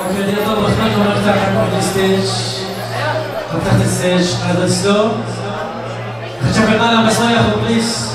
أوكي اللي يطلب منه مرتاح من الستيج من تحت الستيج هذا السلو ارتفع معنا بس ما ياخذ بليز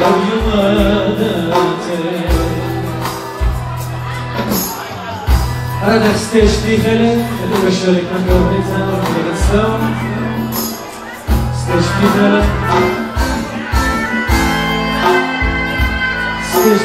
מאַכט די גוטע רעדסט די הלע, דעם שולע קען געלד געבן די זארונג שטייק די דרע סיז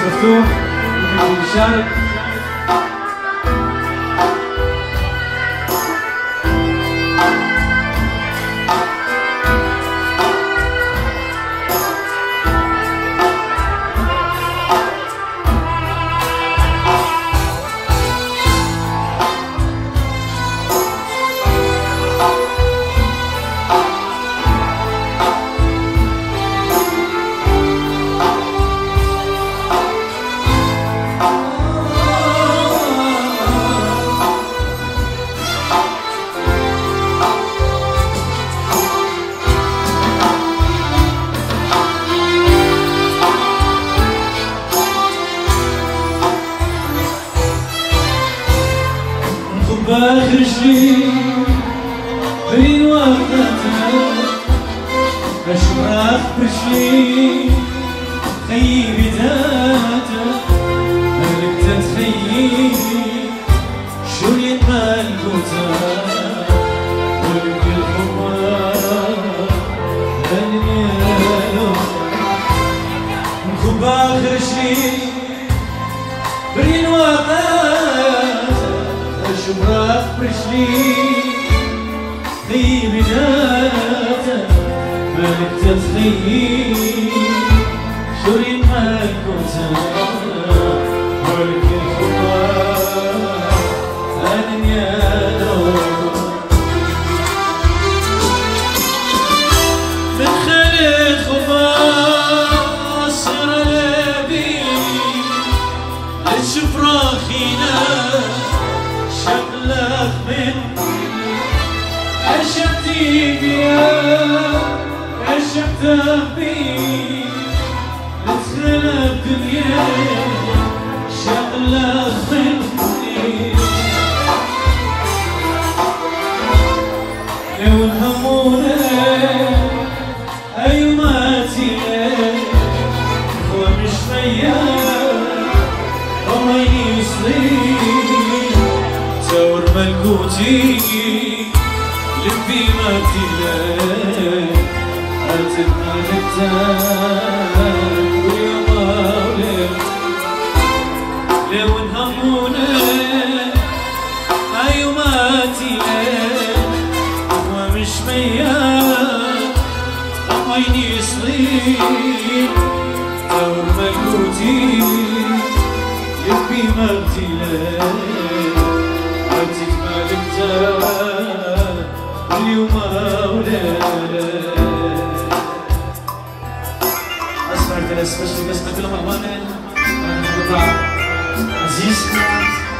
здесь,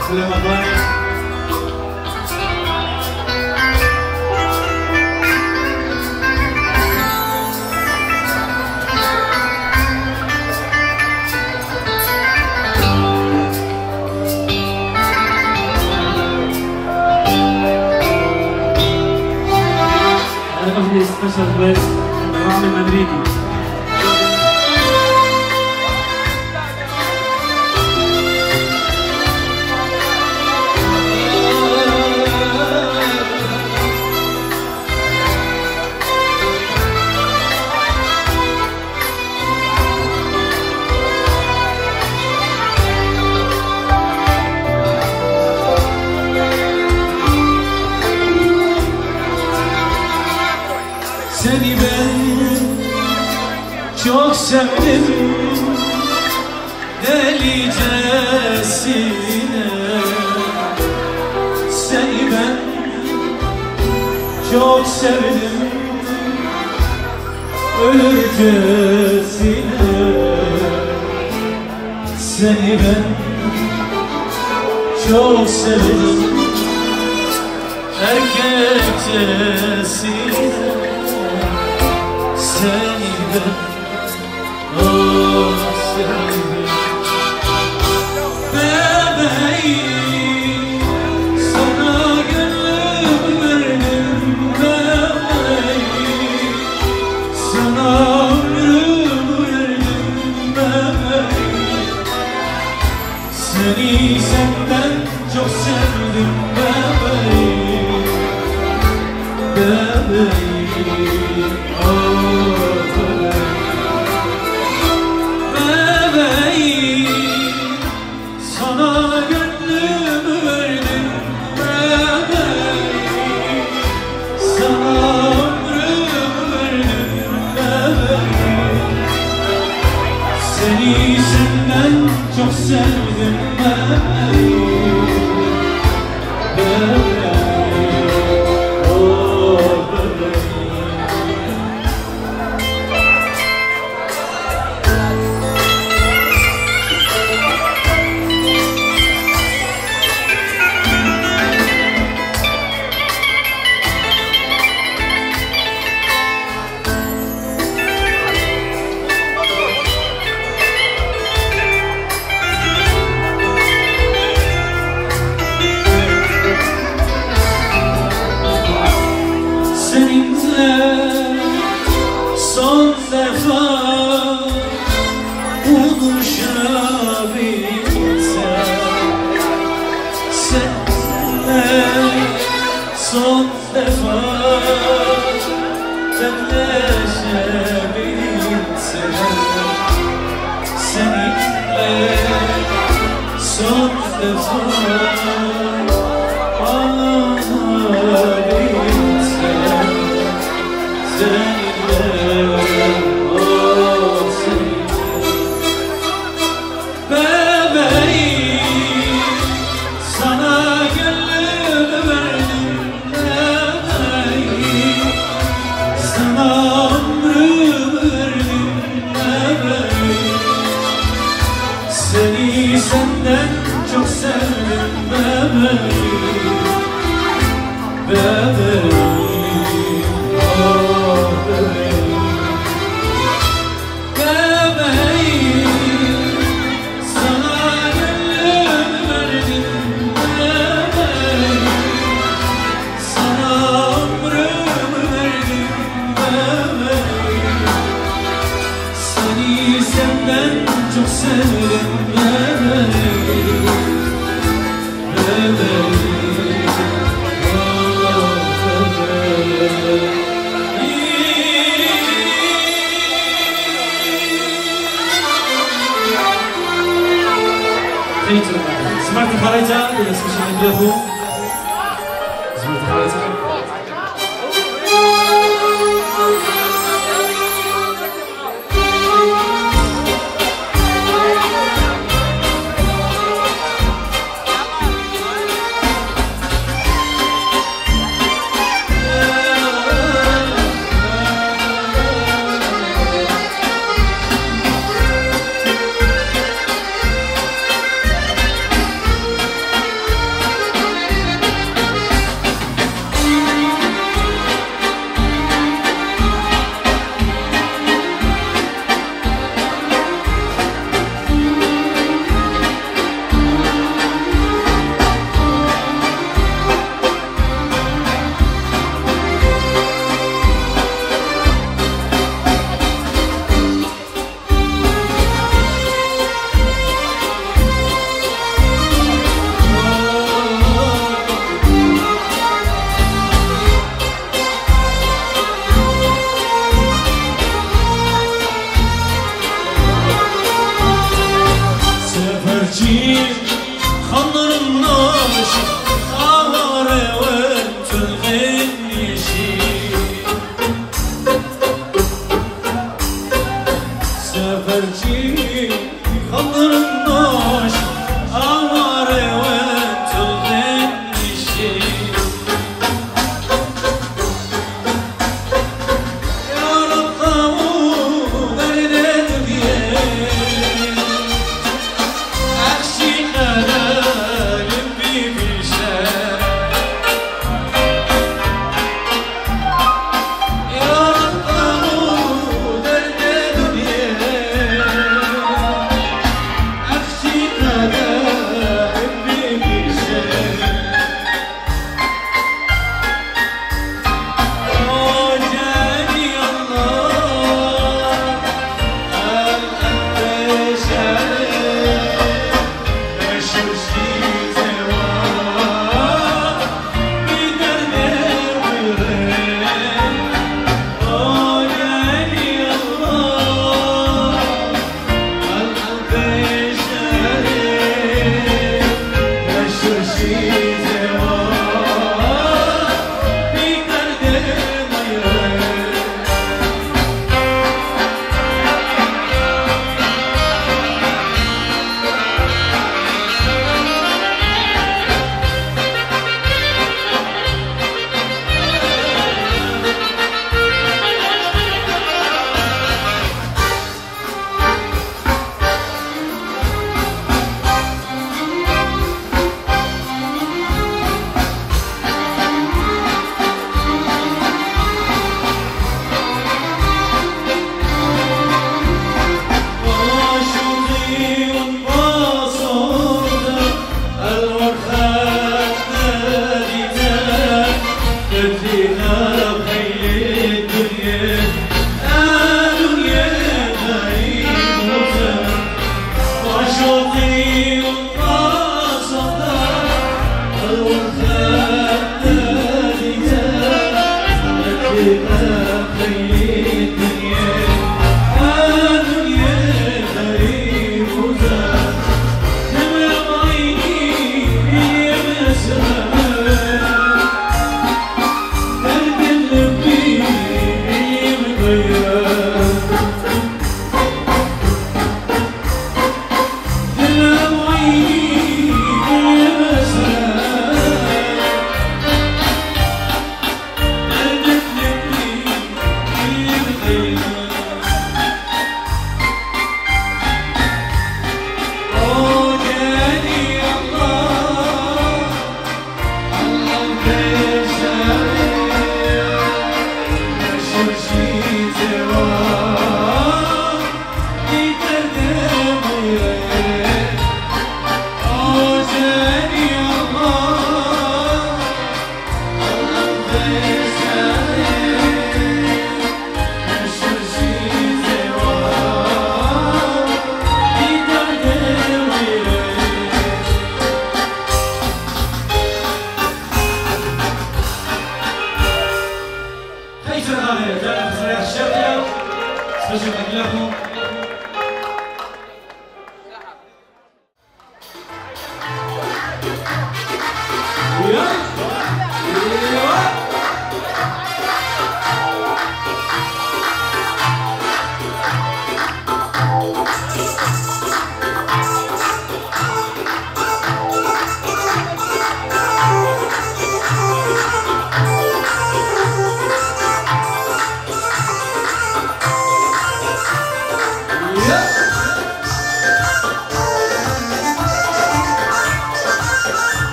в своем аквариуме. Спасибо, Главный Мадридий. it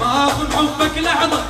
ما أخذ حبك لحظة.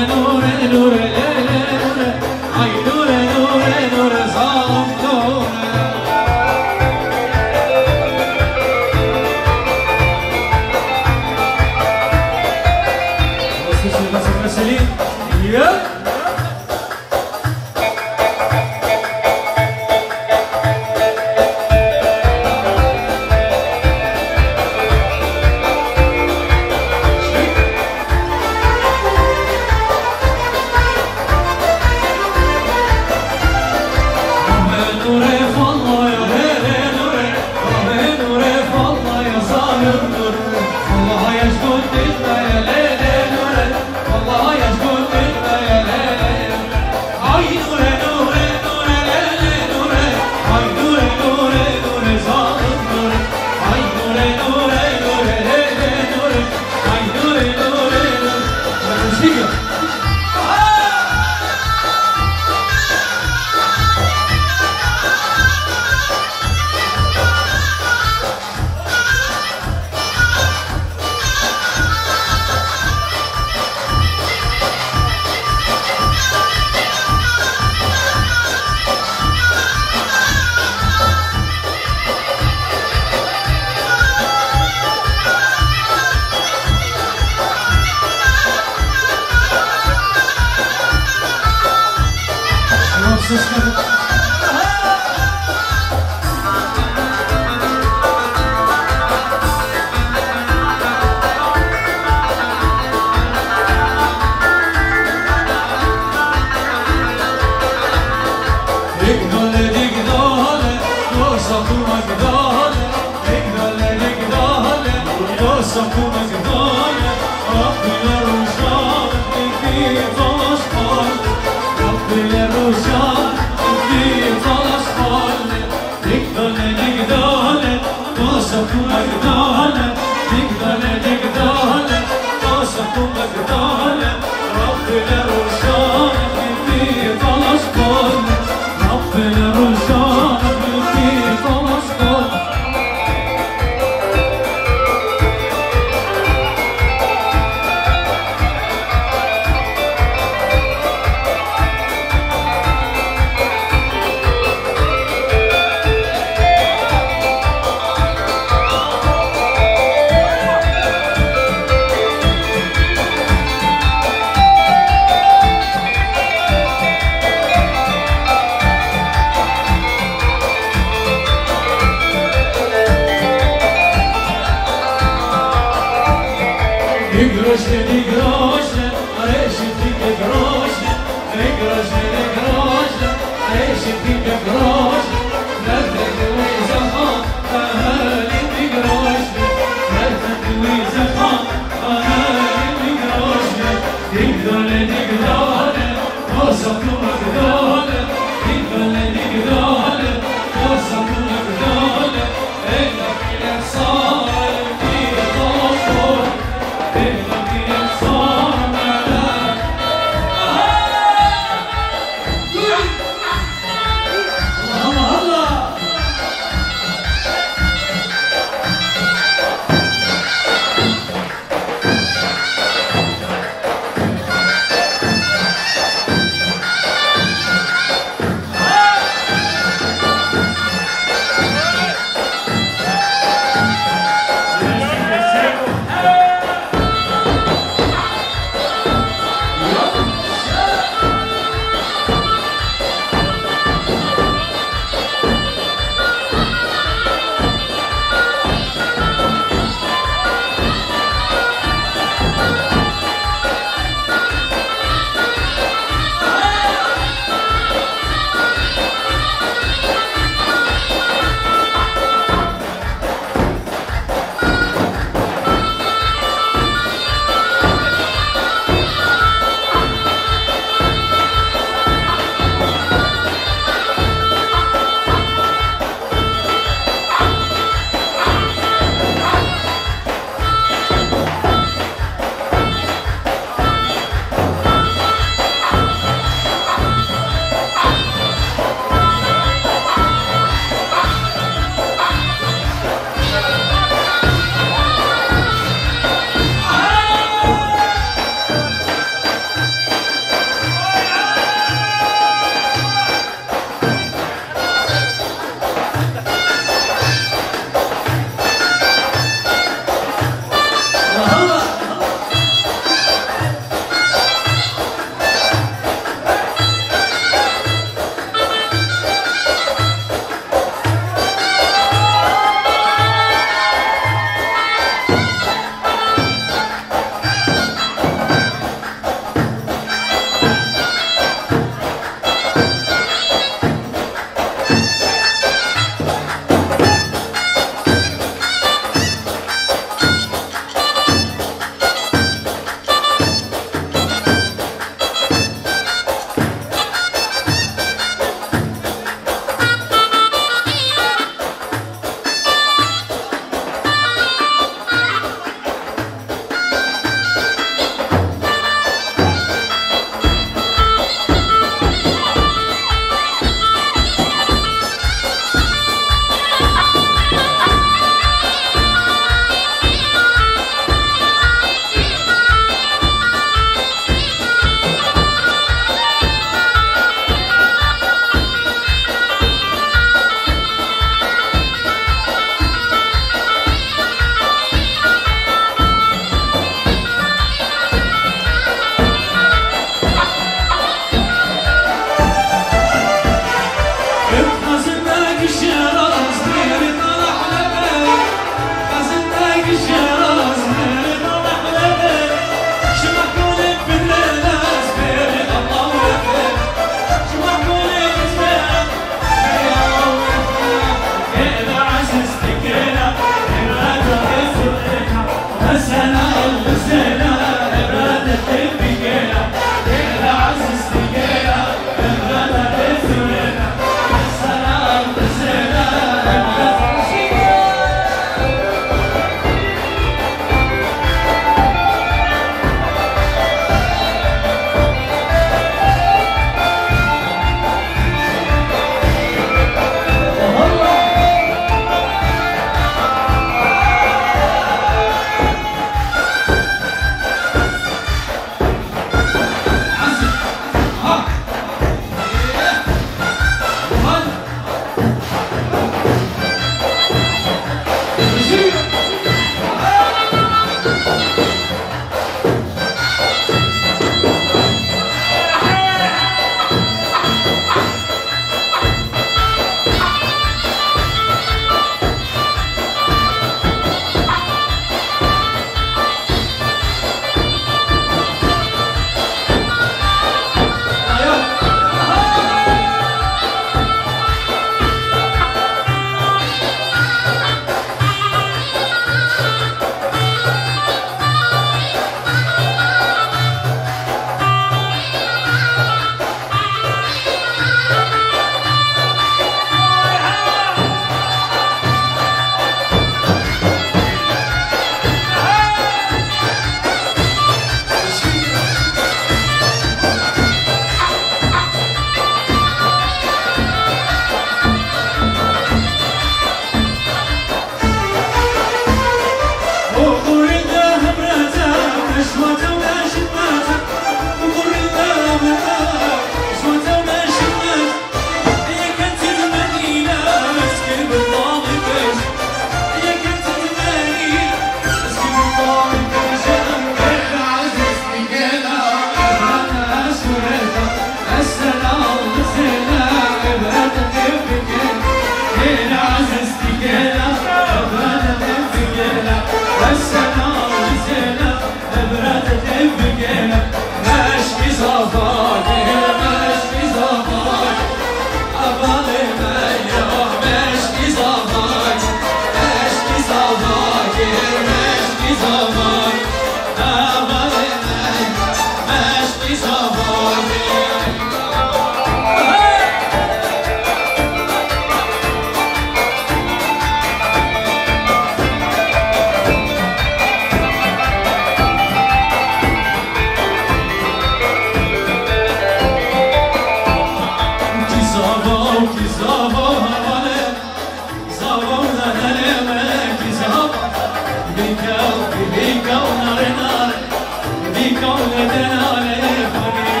Kavlede aleyhani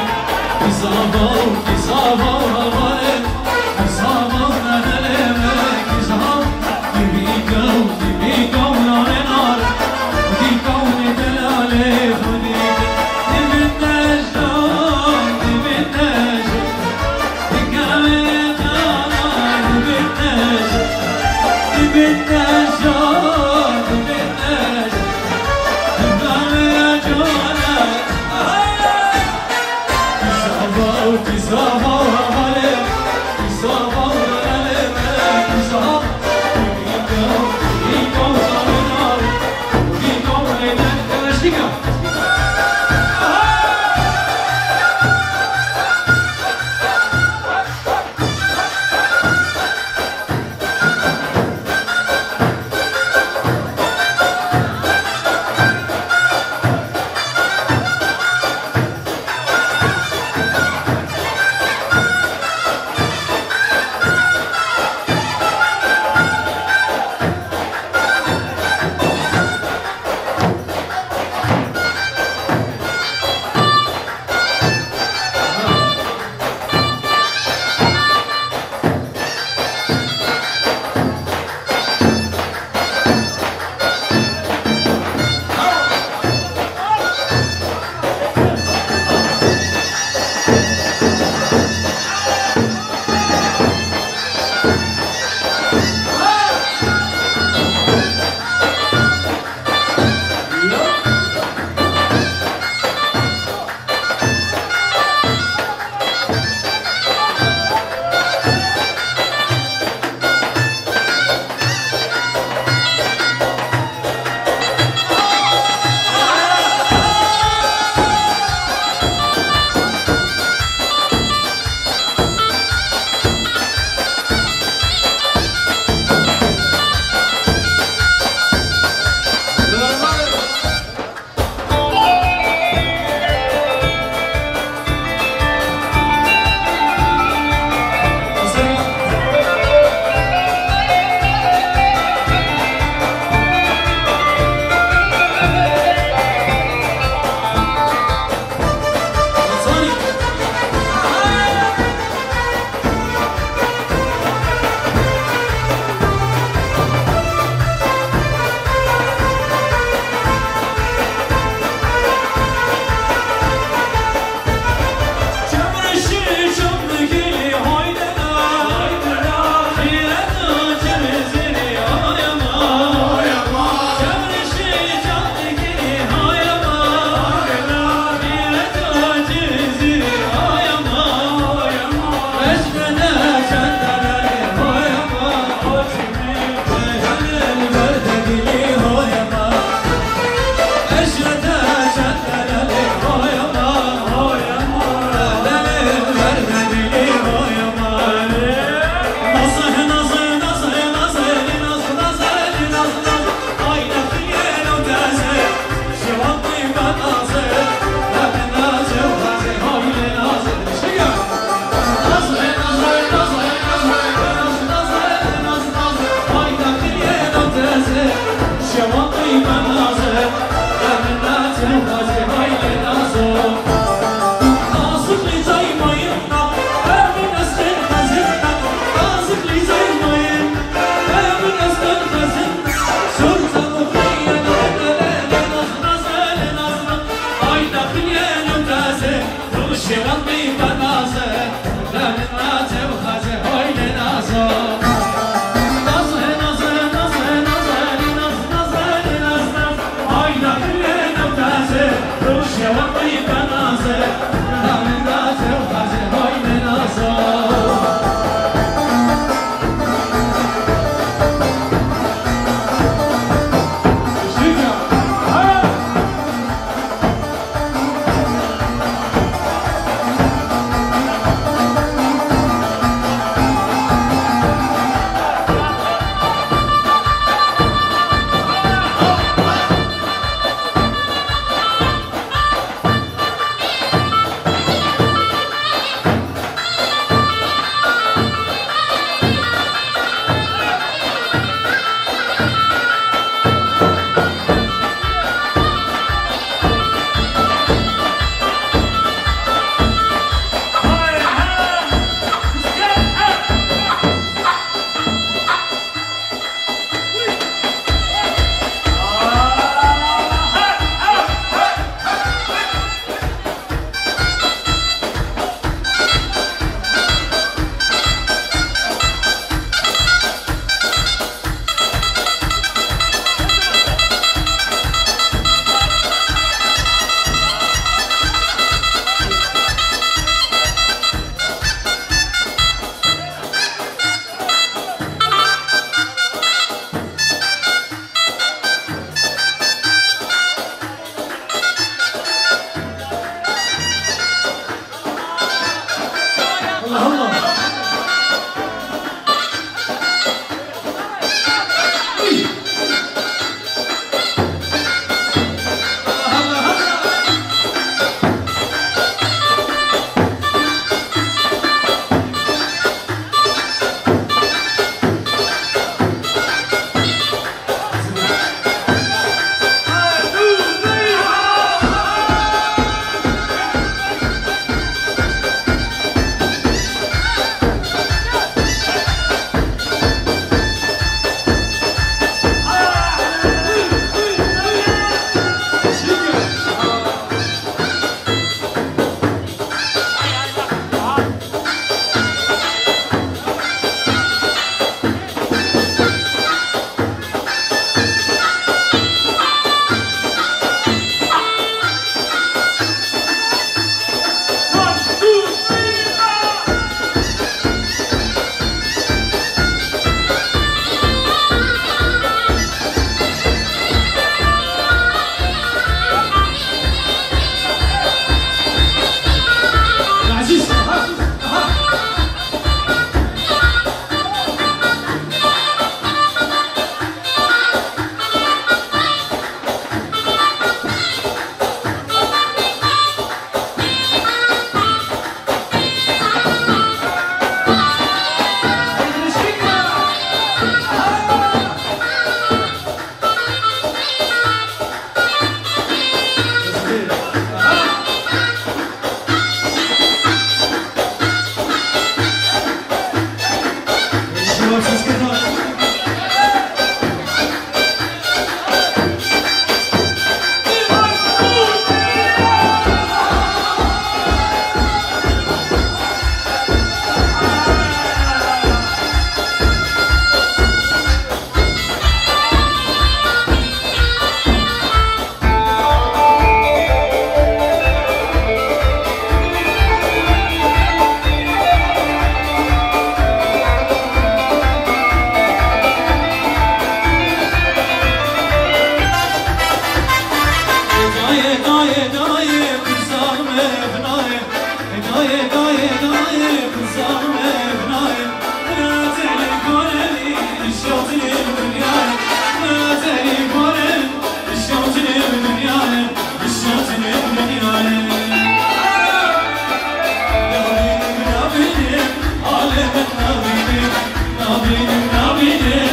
Kıza bak, kıza bak. Nabine, Nabine, Nabine